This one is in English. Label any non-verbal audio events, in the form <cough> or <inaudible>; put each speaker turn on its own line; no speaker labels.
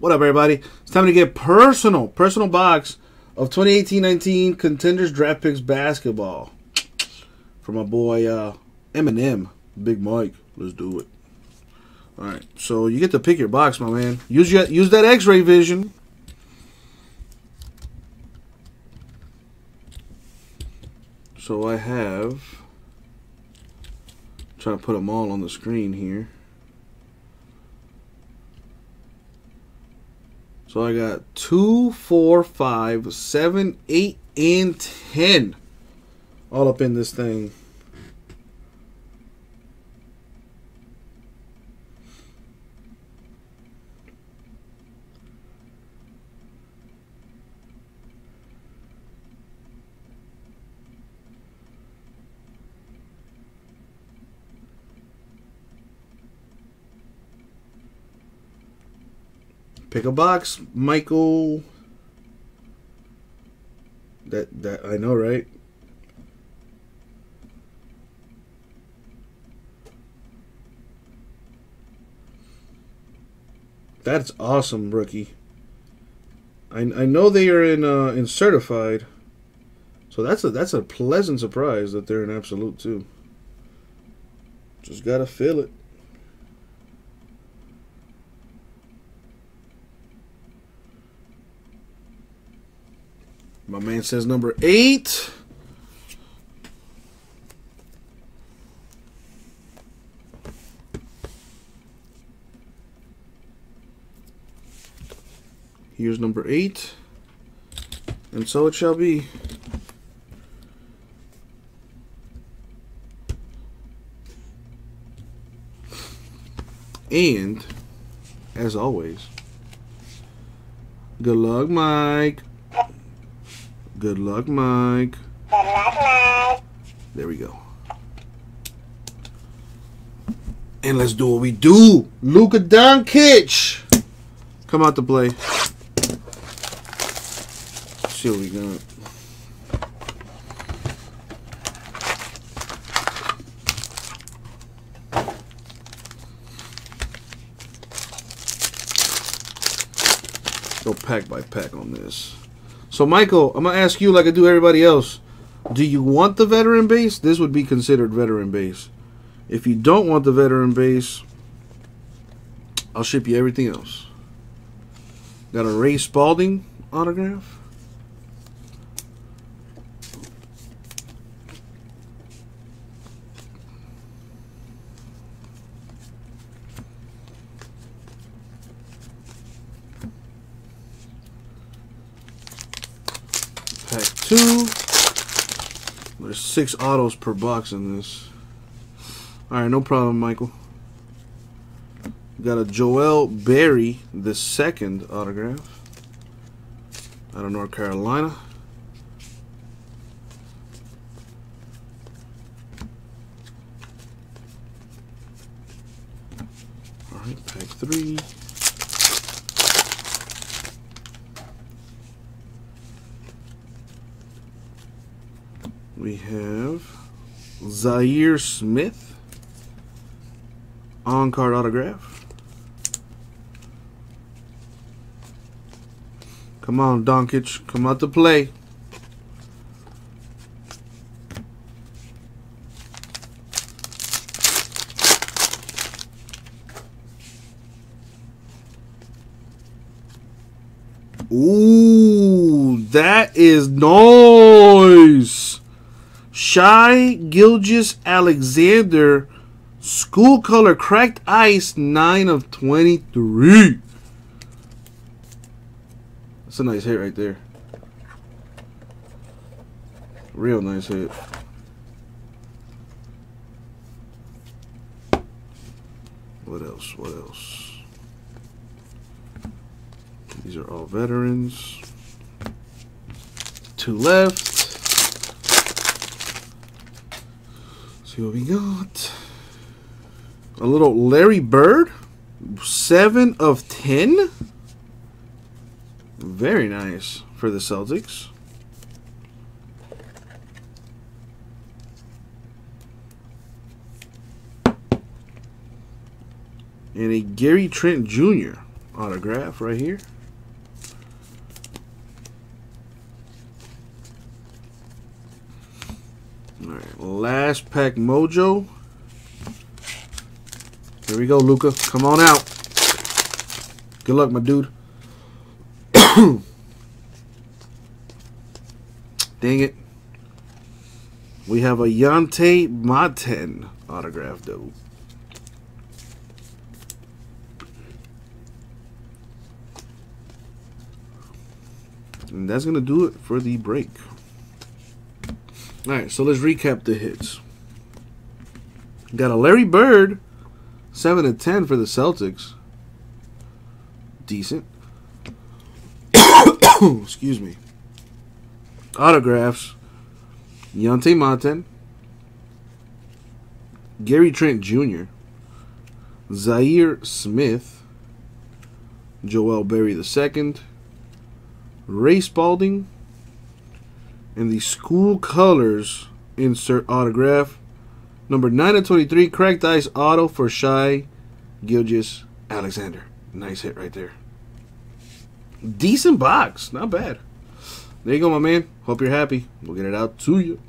What up, everybody? It's time to get personal. Personal box of 2018-19 Contenders Draft Picks Basketball. For my boy uh, Eminem, Big Mike. Let's do it. All right, so you get to pick your box, my man. Use your, use that X-ray vision. So I have. Trying to put them all on the screen here. So I got two, four, five, seven, eight, and ten. All up in this thing. Pick a box, Michael. That that I know, right? That's awesome, rookie. I I know they are in uh, in certified, so that's a that's a pleasant surprise that they're in absolute too. Just gotta feel it. My man says number eight. Here's number eight. And so it shall be. And, as always, good luck, Mike. Good luck, Mike.
Good luck, Mike.
There we go. And let's do what we do. Luka Doncic. Come out to play. Let's see what we got. Go pack by pack on this. So, Michael, I'm going to ask you like I do everybody else. Do you want the veteran base? This would be considered veteran base. If you don't want the veteran base, I'll ship you everything else. Got a Ray Spalding autograph. Pack two. There's six autos per box in this. Alright, no problem, Michael. Got a Joel Berry, the second autograph. Out of North Carolina. Alright, pack three. We have Zhaire Smith on card autograph. Come on, Doncic. Come out to play. Ooh, that is nice. Shy Gilgis Alexander, school color cracked ice, 9 of 23. That's a nice hit right there. Real nice hit. What else? What else? These are all veterans. Two left. See what we got. A little Larry Bird. Seven of ten. Very nice for the Celtics. And a Gary Trent Jr. autograph right here. All right, last pack mojo. Here we go, Luka. Come on out. Good luck, my dude. <coughs> Dang it. We have a Yante Maten autograph, though. And that's going to do it for the break. All right, so let's recap the hits. Got a Larry Bird, 7 to 10 for the Celtics. Decent. <coughs> Excuse me. Autographs. Yante Maten. Gary Trent Jr. Zhaire Smith. Joel Berry II. Ray Spalding. And the school colors insert autograph. Number 9 of 23, cracked ice auto for Shai Gilgis Alexander. Nice hit right there. Decent box. Not bad. There you go, my man. Hope you're happy. We'll get it out to you.